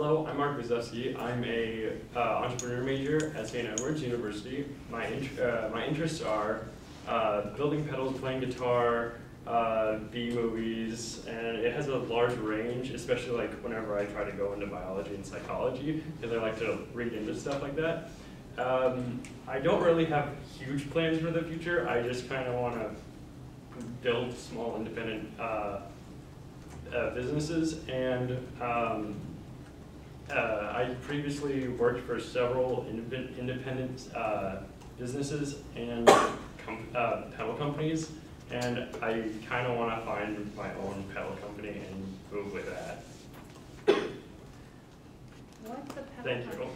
Hello, I'm Marc Guzewski. I'm a uh, entrepreneur major at St. Edward's University. My int- uh, my interests are uh, building pedals, playing guitar, uh, B movies, and it has a large range, especially like whenever I try to go into biology and psychology, because I like to read into stuff like that. Um, I don't really have huge plans for the future. I just kind of want to build small independent uh, uh, businesses and um, I previously worked for several indep- independent uh, businesses and com- uh, pedal companies, and I kind of want to find my own pedal company and move with that. What's the pedal Thank you. company?